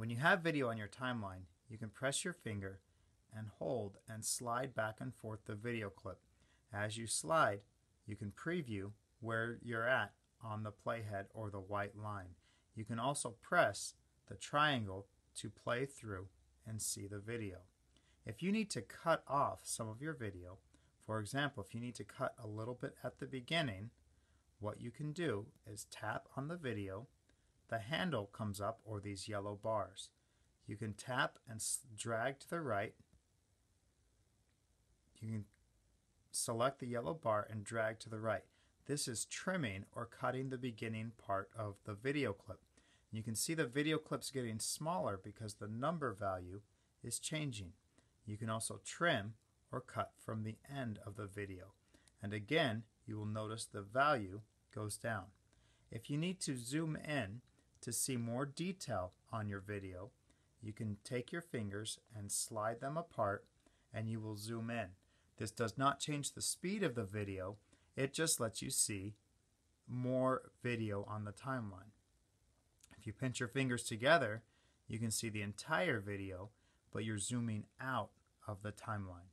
When you have video on your timeline, you can press your finger and hold and slide back and forth the video clip. As you slide, you can preview where you're at on the playhead or the white line. You can also press the triangle to play through and see the video. If you need to cut off some of your video, for example, if you need to cut a little bit at the beginning, what you can do is tap on the video, the handle comes up or these yellow bars. You can tap and drag to the right. You can select the yellow bar and drag to the right. This is trimming or cutting the beginning part of the video clip. You can see the video clips getting smaller because the number value is changing. You can also trim or cut from the end of the video. And again, you will notice the value goes down. If you need to zoom in to see more detail on your video, you can take your fingers and slide them apart and you will zoom in. This does not change the speed of the video, it just lets you see more video on the timeline. If you pinch your fingers together, you can see the entire video, but you're zooming out of the timeline.